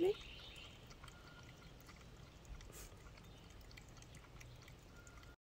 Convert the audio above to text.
তাহলে